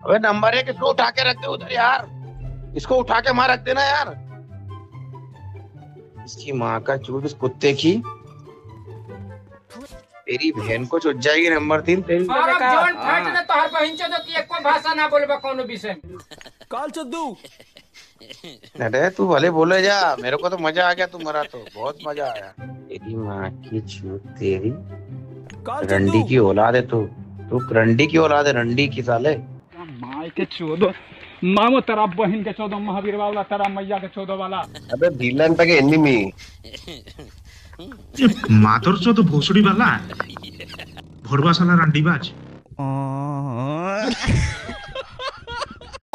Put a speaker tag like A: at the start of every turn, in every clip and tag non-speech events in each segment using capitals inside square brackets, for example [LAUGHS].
A: अबे नंबर एक इसको उठा के रख दे उधर यार। इसको उठा के वहाँ रख देना यार। इसकी माँ का चूत इस कुत्ते की। तेरी बहन को चुट जाएगी नंबर तीन तेरी
B: जौन फाट न तोहर बहिन चोदो की एको भाषा ना बोलबा कोनो विषय में।
C: काल चुद्दू
A: अरे तू भले बोले जा मेरे को तो मज़ा आ गया तू मरा तो बहुत मज़ा आया। तेरी माँ की चूत तेरी। रंडी की औलाद है तू तू रंडी की औलाद है रंडी की साले।
B: के चौदह मामो तेरा बहन के चौदह महावीर वाला तेरा मैया के चौदह वाला।
D: अबे भीलन पे
E: के एनिमी। माथर चौदह भोसड़ी वाला। भोरवा साला रंडी बाज।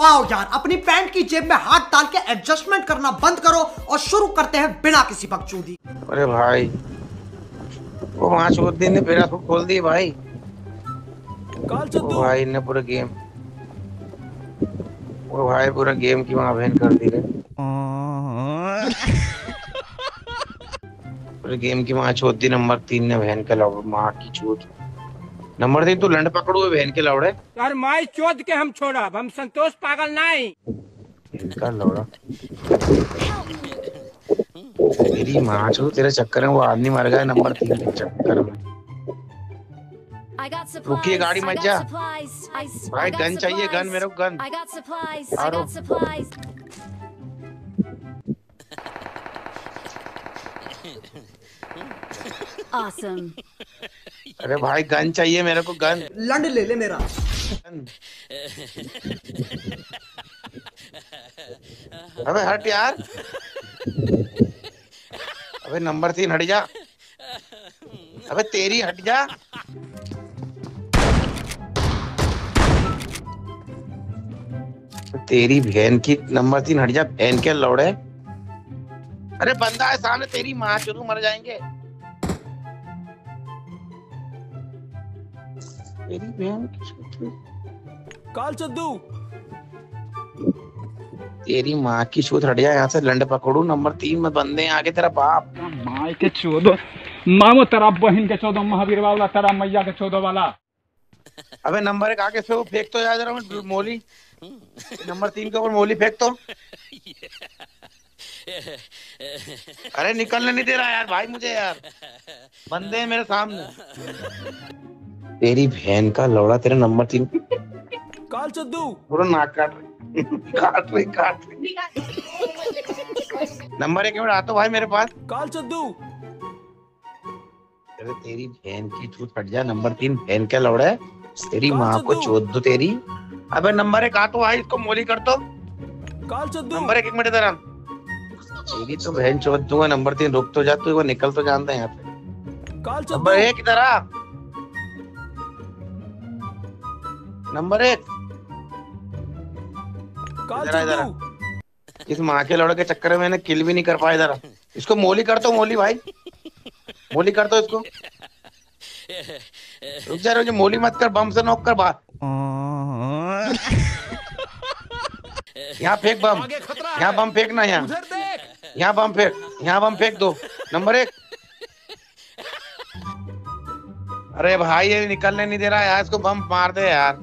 F: आओ यार अपनी पैंट की जेब में हाथ डाल के एडजस्टमेंट करना बंद करो और शुरू करते हैं बिना किसी बकचोदी।
A: अरे भाई वो माँ चौधरी ने पेड़ा खोल दी भाई।
C: काल
A: भाई ने पूरा गेम वो भाई पूरा गेम की वहाँ बहन कर दी रे पूरे गेम की वहाँ छोड़ दी नंबर तीन ने बहन के लौड़ माँ की छूट नंबर तीन तू लंड पकड़ू बहन के लौड़े
B: यार माय चोद के हम छोड़ब हम संतोष पागल नहीं।
A: इनका लौड़ा तेरी माँ छू तेरे चक्कर में वो आदमी मर गया नंबर तीन के चक्कर में. रुकिए, गाड़ी मत जा। भाई गन चाहिए गन मेरे को गन। आरो।
G: Awesome.
A: अरे भाई गन चाहिए मेरे को गन।
F: लंड ले ले मेरा।
A: अबे हट यार। अबे नंबर तीन हट जा। अबे तेरी हट जा। तेरी बहन की नंबर तीन हट जा बहन के लौड़े अरे बंदा है सामने तेरी माँ चुरू मर जाएँगे। तेरी बहन की
C: काल चुद्दू
A: तेरी माँ की छूत हट जाए यहाँ से लंड पकड़ू नंबर तीन में बंदे आगे तेरा बाप।
B: माँ के चोदो मामो तेरा बहन के चोदो महावीर वाला तेरा मैया के चोदो वाला।
A: अबे नंबर एक आगे से वो फेंक तो याद रहा [LAUGHS] मोली। नंबर तीन के ऊपर मोली फेंक तो। [LAUGHS] अरे निकलने नहीं दे रहा यार भाई मुझे यार। बंदे हैं मेरे सामने। तेरी बहन का लौड़ा तेरे नंबर तीन।
C: काल चुद्दू।
A: पूरा नाक काट रही। काट रही काट रही। नंबर एक मिनट आता भाई मेरे पास।
C: काल चुद्दू।
A: अरे तेरी बहन की छूत हट जा नंबर तीन बहन क्या लौड़ा है। तेरी माँ को चोद दो तेरी। अबे नंबर एक आ तो भाई इसको मोली कर दो
C: काल चुद्दू
A: नंबर एक एक मिनट इधर आ। तेरी तो बहन चोद दूँगा नंबर तीन रुक तो जा तू वो निकल तो जानता है यहाँ से
C: काल चुद्दू
A: नंबर एक इधर आ। नंबर एक।
C: काल
A: इधर इधर इस माँ के लौड़े के चक्कर में मैंने किल भी नहीं कर पाया इधर। इसको मोली कर दो मोली भाई। मोली कर दो इसको। रुक जा जा मोली मत कर बम से नॉक कर बाहर। यहाँ फेंक बम। यहाँ बम फेंकना यहाँ। यहाँ बम फेंक यहाँ बम फेंक दो। नंबर एक। अरे भाई ये निकलने नहीं दे रहा यार इसको बम मार दे यार।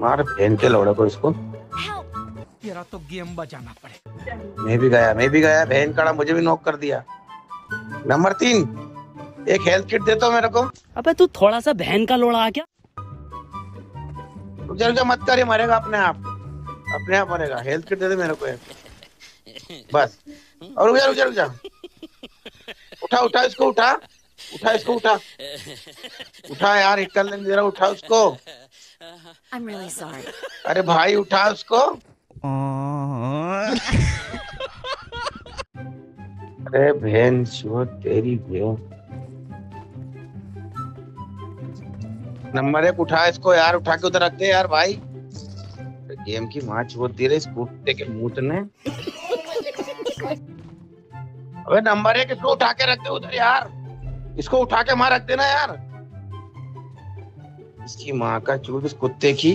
A: मार बहन के लौड़े को इसको.
B: तेरा तो गेम बजाना पड़े।
A: मैं भी गया मैं भी गया बहन कड़ा मुझे भी नॉक कर दिया। नंबर तीन एक हेल्थ किट देता मेरे को।
H: अबे तू थोड़ा सा बहन का लोड़ा आ क्या
A: रुक जा मत कर ये मरेगा अपने आप। अपने आप मरेगा। हेल्थ किट दे दे मेरे को एक। बस। और रुक जा रुक जा रुक जा उठा उठा इसको उठा। उठा इसको उठा। उठा यार निकल नहीं दे रहा उठा उसको।
G: I'm really sorry.
A: अरे भाई उठा उसको। अरे बहन शो तेरी बहन। नंबर एक उठा इसको यार, उठा के उधर रख दे यार, भाई। गेम की माँ छोड़ दे रहे इस कुत्ते के मुँह ने। अबे नंबर एक, इसको उठा के रख दे उधर यार। इसको उठा के वहाँ रख देना यार। इसकी माँ का चूत इस कुत्ते की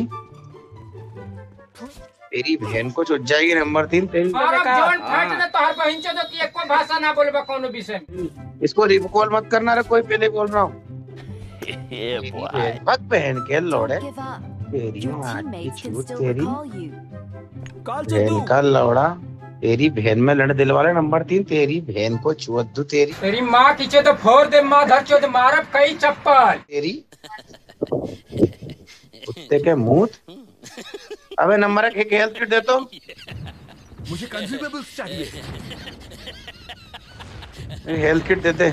A: तेरी बहन को चुट जाएगी नंबर तीन तेरी
I: जौन फट ने तोहर बहिन चोद की एको भाषा ना बोलबा कोनो विषय में
A: इसको रिकॉल मत करना रे कोई पहले बोल रहा हूँ। [LAUGHS] तेरी बहन- के लौड़े। तेरी माँ की
G: still
A: तेरी बहन का लौड़ा। तेरी बहन में लड़ दिल वाले नंबर तीन तेरी बहन को चुअत दू तेरी।
I: तेरी माँ की चोद फोर दे माँ धर चोद मारब कई चप्पल।
A: तेरी। कुत्ते के मुँह [LAUGHS] अबे नंबर एक एक हेल्थ किट दे तो।
C: मुझे कंज्यूमेबल्स चाहिए।
A: हेल्थ किट देते।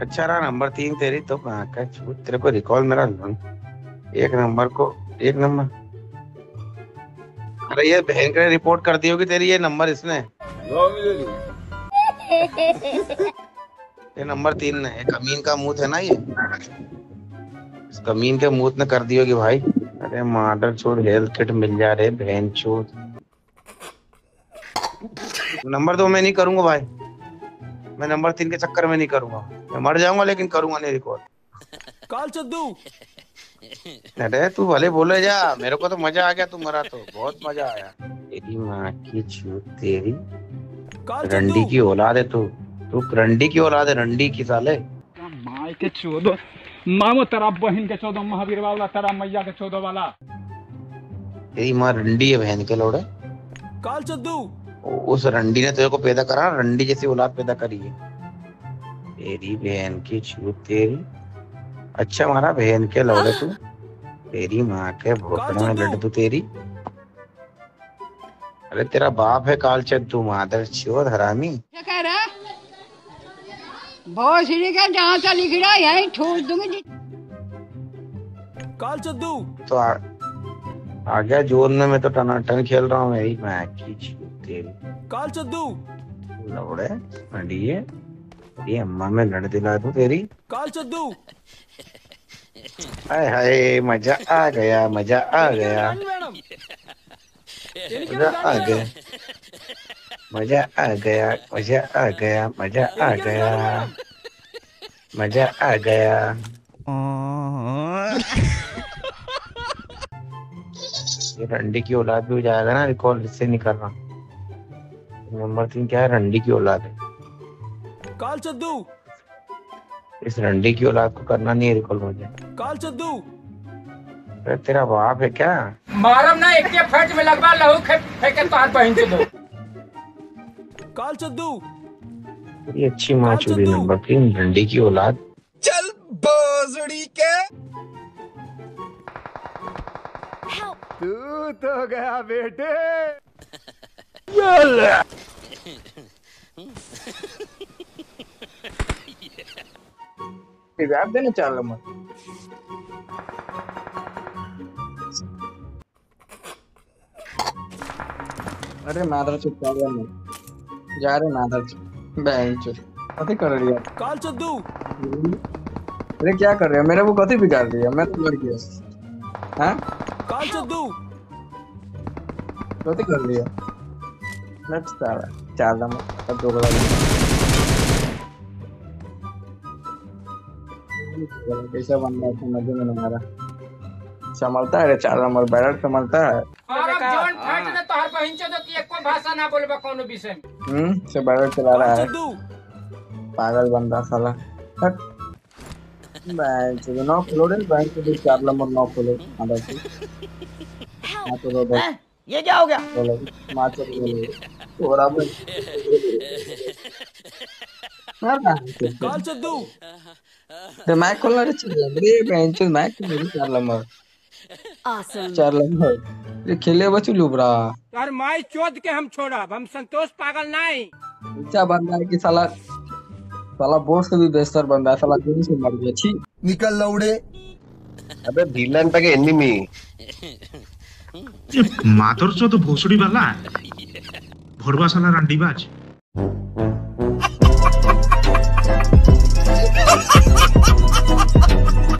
A: अच्छा रहा नंबर तीन तेरी तो। कहाँ का छूट तेरे को रिकॉल मेरा एक नंबर को एक नंबर। अरे ये बहन के रिपोर्ट कर दी होगी तेरी ये नंबर इसने। [LAUGHS] [LAUGHS] ये नंबर तीन ने कमीन का मुँह है ना ये? इस कमीन के मुँह ने कर दी होगी भाई अरे माडर छोड़ हेल्थ किट मिल जा रहे बहन छोड़ नंबर दो मैं नहीं करूँगा भाई। मैं नंबर तीन के चक्कर में नहीं करूँगा। मैं मर जाऊँगा लेकिन करूँगा नहीं रिकॉर्ड
C: काल चंदू
A: अरे तू भले बोले जा मेरे को तो मज़ा आ गया तू मरा तो। बहुत मज़ा आया। तेरी माँ की छूत तेरी। रंडी की औलाद है तू। तू रंडी की औलाद है रंडी की साले।
B: माय के चौदह मामो तेरा बहन के चौदह महावीर वाला तेरा मैया के चौदह वाला।
A: तेरी माँ रंडी है बहन के लोड़े।
C: काल चंदू।
A: उस रंडी ने तेरे को पैदा करा रंडी जैसी औलाद पैदा करी है। तेरी बहन की छूत तेरी। अच्छा मारा बहन के लौड़े तू। तेरी माँ के भोकड़े में लड़ तू तेरी। अरे तेरा बाप है कालचंद तू मादर चोद हरामी।
J: रहा का जहाँ से लिख रहा यही ठोक दूँगी
C: काल चंदू।
A: तो आ, आ गया जोन में मैं तो टनाटन खेल रहा हूँ यही मैं की तेरी
C: काल चंदू।
A: लौड़े रंडिये तेरी अम्मा में लड़ दिला तू तेरी।
C: काल चंदू।
A: हाय हाय मज़ा आ गया मज़ा आ गया। मज़ा आ गया। मज़ा आ गया मज़ा आ गया मज़ा आ गया। मज़ा आ गया। ये रंडी की औलाद भी हो जाएगा ना रिकॉल इससे नहीं कर रहा नंबर तीन क्या है? रंडी की औलाद है।
C: काल चंदू
A: इस रंडी की औलाद को करना नहीं है रिकॉल मुझे।
C: काल चंदू
A: अरे तेरा बाप है क्या?
I: मारम ना एक फट में लगवा लहू फेंके तोहर बहिन चोद।
C: काल चंदू
A: ये अच्छी माँ चूड़ी नंबर तीन रंडी की औलाद।
C: चल बोसड़ी के। तू तो गया बेटे।
A: आप देना चार नंबर
K: अरे मादर चुप कर रहा मैं जा रहे चुप बहन चुप कथी कर रही है?
C: काल चंदू।
K: अरे क्या कर रहे हो? मेरे को कथी बिगाड़ दिया मैं तो लड़की हूँ हाँ?
C: काल चंदू।
K: कथी कर लिया लेट्स सारा चार नंबर अब दो गला कैसा बंदा है? समझ में नहीं आ रहा। संभलता है रे चार नंबर बैरट संभलता है।
I: बहिन चोद की एको भाषा ना बोलबा कोनो विषय में
K: हम्म से बैरट चला रहा है पागल बंदा साला हट बैंक से नौ खोलो रे बैंक भी चार नंबर नौ खोलो आधा से हाँ तो दो दो
H: ये क्या हो गया
K: बोलो माँ चल बोलो और अब मार ना
C: काल चंदू
K: रे मैक खोलना रे चल रे बेंच मैक खोल रे चार नंबर
G: awesome.
K: चार लंगर ये खेले बचू लुब
I: रहा। यार माई चोद के हम छोड़ा हम संतोष पागल नहीं।
K: अच्छा बन है कि साला साला बॉस का भी बेहतर बन है। साला गेम से मर गया छी।
C: निकल लौड़े।
D: अबे विलन पे
E: एनिमी माथर चोद भोसड़ी वाला भोरवा साला रंडीबाज। [LAUGHS]